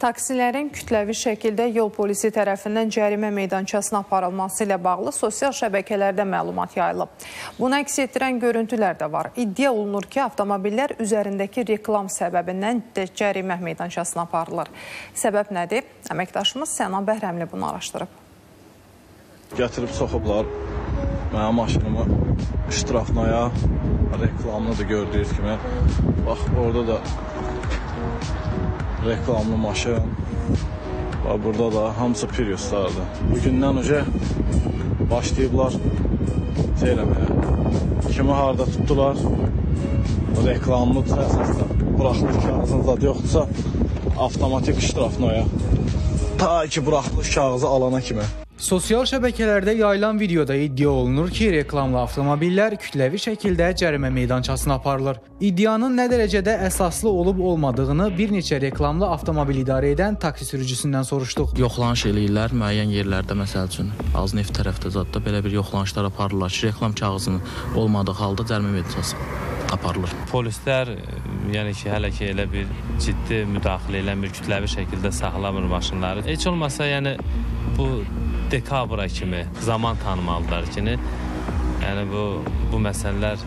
Taksilərin kütləvi şəkildə yol polisi tərəfindən cərimə meydançasına aparılması ilə bağlı sosial şəbəkələrdə məlumat yayılıb. Bunu əks etdirən görüntülər də var. İddia olunur ki, avtomobillər üzərindəki reklam səbəbindən də cərimə meydançasına aparılır. Səbəb nədir? Əməkdaşımız Sənan Bəhrəmli bunu araşdırıb. Gətirib soxublar mənim maşınımı iştiraknaya reklamını da gördüyünüz kimi. Bax, orada da reklamlı maşın. Və burada da hamısı Priuslardır. Bugündən öncə başlayıblar şey eləməyə. Kimi harda tutdular, reklamlıdırsa əsasda, buraxılış kağızınız da yoxdursa, avtomatik iştirafnoya. Ta ki, buraxılış kağızı alana kimi. Sosial şəbəkələrdə yayılan videoda iddia olunur ki, reklamlı avtomobillər kütləvi şəkildə cərimə meydançasına aparılır. İddianın nə dərəcədə əsaslı olub-olmadığını bir neçə reklamlı avtomobil idarə edən taksi sürücüsündən soruşduq. Yoxlanış eləyirlər müəyyən yerlərdə məsəl üçün Azneft tərəfdə zətdə belə bir yoxlanışlar aparırlar ki, reklam kağızının olmadığı halda cərimə meydançası aparılır. Polislər yəni ki, hələ ki elə bir ciddi müdaxilə eləmir, kütləvi şəkildə saxlamır maşınları. Heç olmasa yəni bu dekabra kimi zaman tanımalılar ki, yəni bu bu məsələlər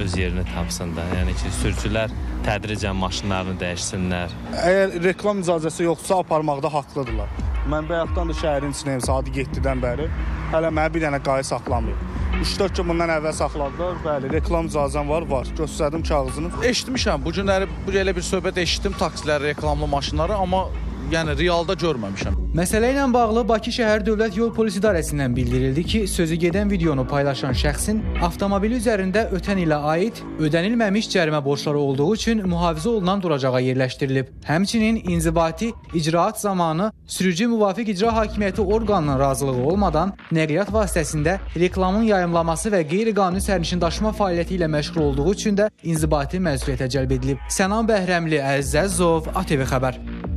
öz yerini tapsın da. Yəni ki, sürücülər tədricən maşınlarını dəyişsinlər. Əgər reklam icazəsi yoxdursa aparmaqda haqlıdırlar. Mən bayaqdan da şəhərin içindəyim saat 7-dən bəri. Hələ mənə bir dənə qayı saxlamayıb. 3-4 gün bundan əvvəl saxladılar. Bəli, reklam icazəm var, var. Göstərdim kağızını. Eşitmişəm, bu günləri belə bir söhbət eşitdim taksiləri, reklamlı maşınları, amma yəni realda görməmişəm. Məsələ ilə bağlı Bakı şəhər Dövlət Yol Polis İdarəsindən bildirildi ki, sözü gedən videonu paylaşan şəxsin avtomobili üzərində ötən ilə aid ödənilməmiş cərimə borcları olduğu üçün mühafizə olunan duracağa yerləşdirilib. Həmçinin inzibati icraat zamanı sürücü müvafiq icra hakimiyyəti orqanının razılığı olmadan nəqliyyat vasitəsində reklamın yayımlaması və qeyri-qanuni sərnişin daşıma fəaliyyəti ilə məşğul olduğu üçün də inzibati məsuliyyətə cəlb edilib. Sənan Bəhrəmli, Əziz Əzzov, ATV xəbər.